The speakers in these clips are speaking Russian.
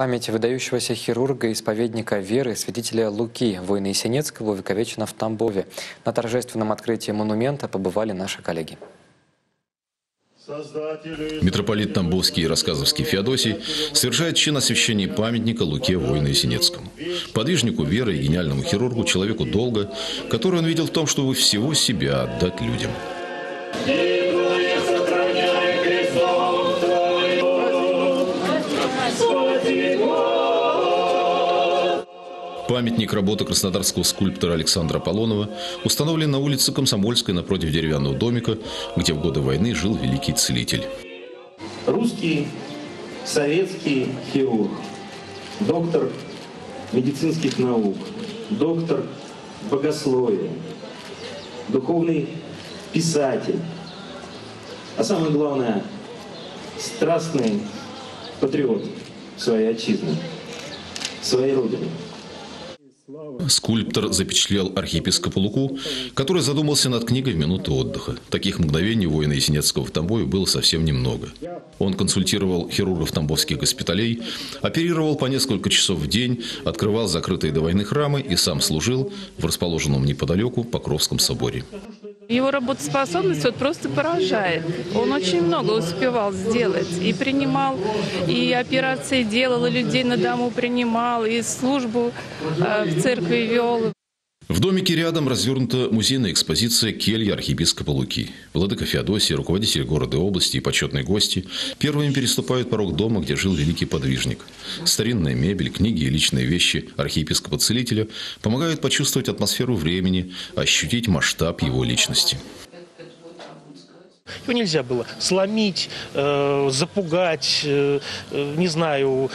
Память выдающегося хирурга, исповедника веры, святителя Луки, воина Есенецкого, увековечена в Тамбове. На торжественном открытии монумента побывали наши коллеги. Митрополит Тамбовский и Рассказовский Феодосий совершает чин освящения памятника Луке воину Есенецкому. Подвижнику веры и гениальному хирургу, человеку долга, который он видел в том, чтобы всего себя отдать людям. Памятник работы краснодарского скульптора Александра Аполлонова установлен на улице Комсомольской напротив деревянного домика, где в годы войны жил великий целитель. Русский советский хирург, доктор медицинских наук, доктор богословия, духовный писатель, а самое главное, страстный патриот своей отчизны, своей родины. Скульптор запечатлел архиепископа Луку, который задумался над книгой в минуты отдыха. Таких мгновений воина Есенецкого в Тамбове было совсем немного. Он консультировал хирургов тамбовских госпиталей, оперировал по несколько часов в день, открывал закрытые до войны храмы и сам служил в расположенном неподалеку Покровском соборе. Его работоспособность вот просто поражает. Он очень много успевал сделать. И принимал, и операции делал, и людей на дому принимал, и службу э, в церкви вел. В домике рядом развернута музейная экспозиция келья архиепископа Луки. Владыка Феодосий, руководитель города и области и почетные гости первыми переступают порог дома, где жил великий подвижник. Старинная мебель, книги и личные вещи архиепископа-целителя помогают почувствовать атмосферу времени, ощутить масштаб его личности. Его нельзя было сломить, э, запугать, э, э, не знаю,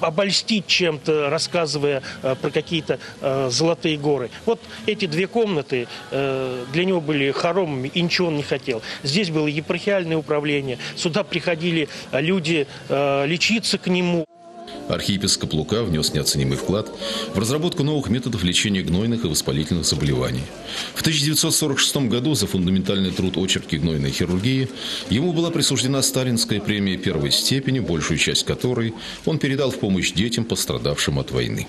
обольстить чем-то, рассказывая э, про какие-то э, золотые горы. Вот эти две комнаты э, для него были хоромами, и ничего он не хотел. Здесь было епархиальное управление, сюда приходили люди э, лечиться к нему. Архиепископ Лука внес неоценимый вклад в разработку новых методов лечения гнойных и воспалительных заболеваний. В 1946 году за фундаментальный труд очерки гнойной хирургии ему была присуждена сталинская премия первой степени, большую часть которой он передал в помощь детям, пострадавшим от войны.